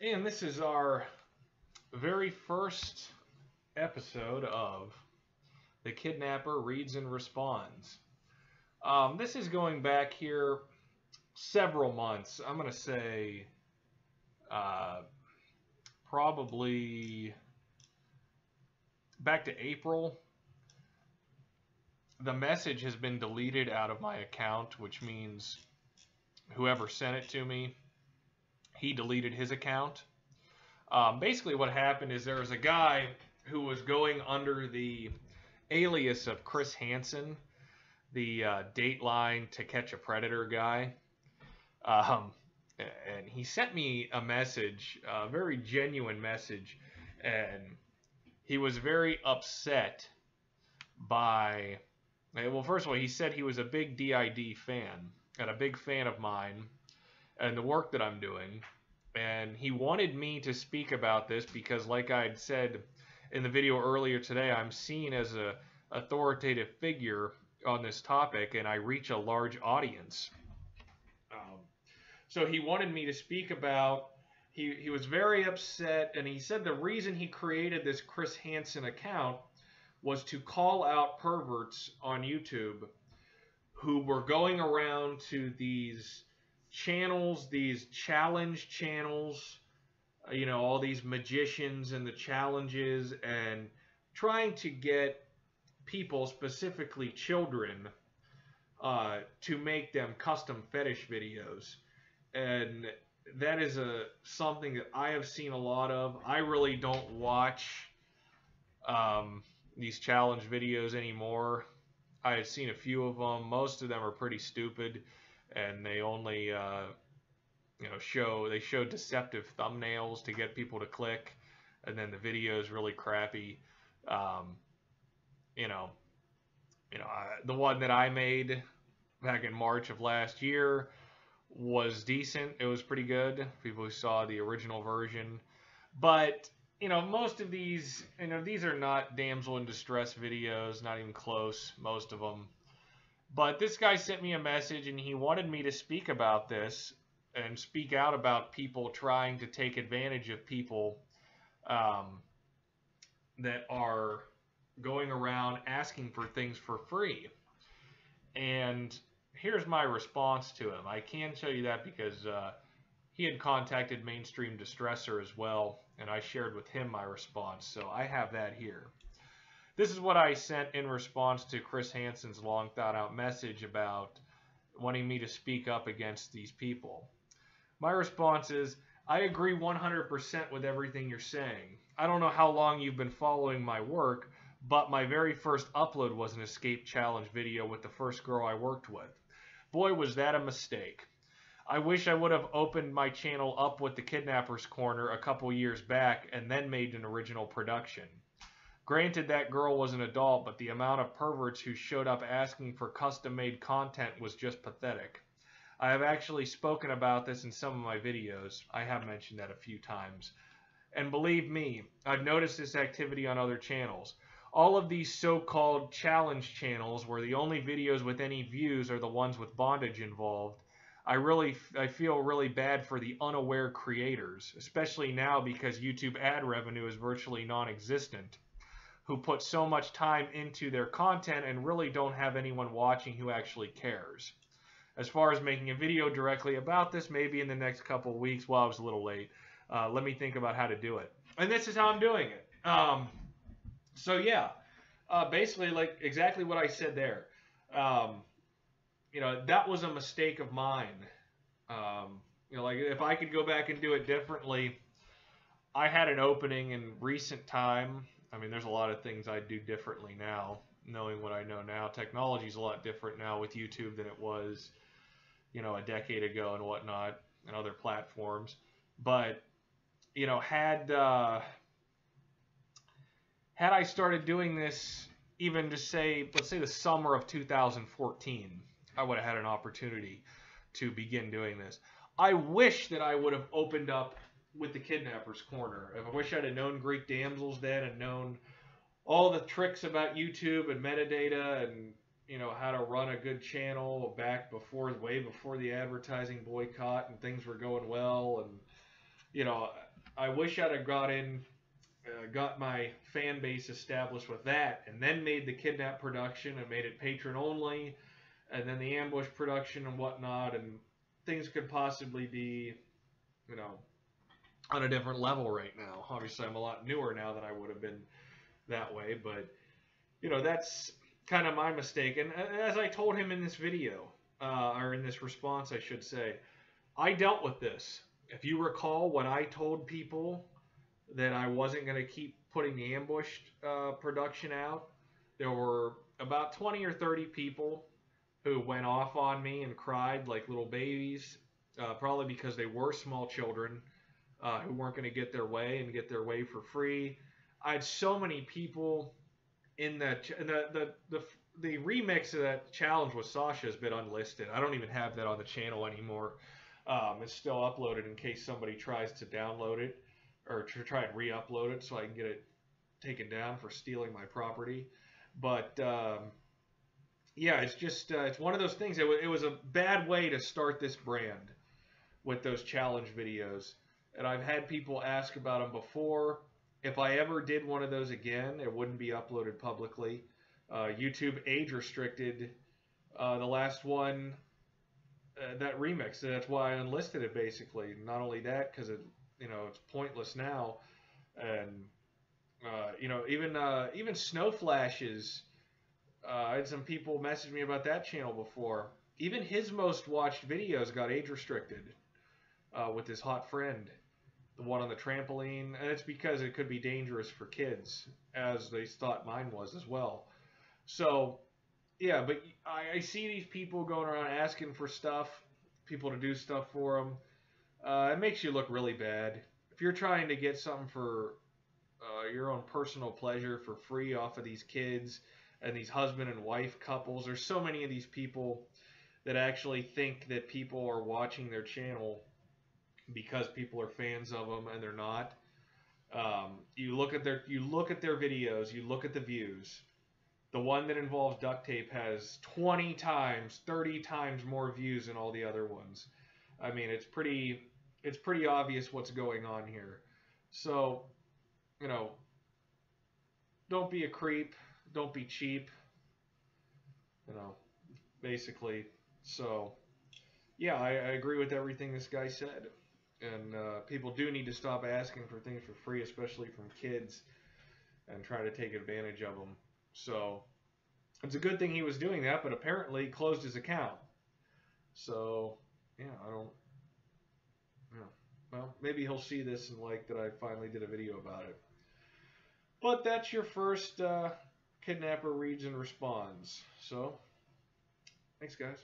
And this is our very first episode of The Kidnapper Reads and Responds. Um, this is going back here several months. I'm going to say uh, probably back to April. The message has been deleted out of my account, which means whoever sent it to me, he deleted his account. Um, basically, what happened is there was a guy who was going under the alias of Chris Hansen, the uh, Dateline to Catch a Predator guy. Um, and he sent me a message, a very genuine message, and he was very upset by. Well, first of all, he said he was a big DID fan and a big fan of mine and the work that I'm doing. And he wanted me to speak about this because, like I'd said in the video earlier today, I'm seen as a authoritative figure on this topic, and I reach a large audience. Um, so he wanted me to speak about. He, he was very upset, and he said the reason he created this Chris Hansen account was to call out perverts on YouTube who were going around to these channels, these challenge channels, you know, all these magicians and the challenges, and trying to get people, specifically children, uh, to make them custom fetish videos. And that is a something that I have seen a lot of. I really don't watch um, these challenge videos anymore. I have seen a few of them. Most of them are pretty stupid, and they only uh, you know show they show deceptive thumbnails to get people to click, and then the video is really crappy. Um, you know, you know I, the one that I made back in March of last year was decent. It was pretty good. People who saw the original version, but you know, most of these, you know, these are not damsel in distress videos, not even close, most of them. But this guy sent me a message and he wanted me to speak about this and speak out about people trying to take advantage of people um, that are going around asking for things for free. And here's my response to him. I can show you that because uh, he had contacted Mainstream Distressor as well, and I shared with him my response. So I have that here. This is what I sent in response to Chris Hansen's long thought out message about wanting me to speak up against these people. My response is I agree 100% with everything you're saying. I don't know how long you've been following my work, but my very first upload was an escape challenge video with the first girl I worked with. Boy, was that a mistake. I wish I would have opened my channel up with the Kidnapper's Korner a couple years back and then made an original production. Granted, that girl was an adult, but the amount of perverts who showed up asking for custom made content was just pathetic. I have actually spoken about this in some of my videos. I have mentioned that a few times. And believe me, I've noticed this activity on other channels. All of these so-called challenge channels where the only videos with any views are the ones with bondage involved I really I feel really bad for the unaware creators, especially now because YouTube ad revenue is virtually non-existent, who put so much time into their content and really don't have anyone watching who actually cares. As far as making a video directly about this, maybe in the next couple weeks, well, I was a little late. Uh, let me think about how to do it. And this is how I'm doing it. Um, so yeah, uh, basically like exactly what I said there. Um, you know, that was a mistake of mine. Um, you know, like if I could go back and do it differently, I had an opening in recent time. I mean, there's a lot of things I'd do differently now, knowing what I know now. Technology's a lot different now with YouTube than it was, you know, a decade ago and whatnot, and other platforms. But, you know, had uh, had I started doing this even just say, let's say the summer of 2014 I would have had an opportunity to begin doing this. I wish that I would have opened up with the Kidnapper's Korner. I wish I'd have known Greek Damsels then and known all the tricks about YouTube and metadata and you know how to run a good channel back before way before the advertising boycott and things were going well and you know I wish I'd have got in, uh, got my fan base established with that, and then made the kidnap production and made it Patreon only, and then the ambush production and whatnot, and things could possibly be, you know, on a different level right now. Obviously, I'm a lot newer now than I would have been that way, but you know that's kind of my mistake. And as I told him in this video, uh, or in this response, I should say, I dealt with this. If you recall, when I told people that I wasn't going to keep putting the ambushed uh, production out, there were about 20 or 30 people who went off on me and cried like little babies, uh, probably because they were small children uh, who weren't going to get their way and get their way for free. I had so many people in that the the the the remix of that challenge with Sasha has been unlisted. I don't even have that on the channel anymore. Um, it's still uploaded in case somebody tries to download it or to try and re-upload it so I can get it taken down for stealing my property. But um, yeah, it's just uh, it's one of those things. It, w- it was a bad way to start this brand with those challenge videos, and I've had people ask about them before. If I ever did one of those again, it wouldn't be uploaded publicly. Uh, YouTube age restricted uh, the last one, uh, that remix. That's why I unlisted it basically. Not only that, because it, you know, it's pointless now, and uh, you know, even uh, even Snow Flashes. Uh, I had some people message me about that channel before. Even his most watched videos got age restricted with his hot friend the one on the trampoline, and it's because it could be dangerous for kids, as they thought mine was as well. So, yeah, but I, I see these people going around asking for stuff, people to do stuff for them. Uh, it makes you look really bad. If you're trying to get something for uh, your own personal pleasure for free off of these kids and these husband and wife couples, there's so many of these people that actually think that people are watching their channel because people are fans of them and they're not. Um, you look at their you look at their videos, you look at the views. The one that involves duct tape has 20 times, 30 times more views than all the other ones. I mean, it's pretty it's pretty obvious what's going on here. So, you know, don't be a creep, don't be cheap. You know, basically. So, yeah, I, I agree with everything this guy said and uh, people do need to stop asking for things for free, especially from kids, and try to take advantage of them. So it's a good thing he was doing that, but apparently closed his account. So yeah, I don't. Yeah. Well, maybe he'll see this and like that I finally did a video about it. But that's your first uh, kidnapper reads and responds. So, thanks, guys.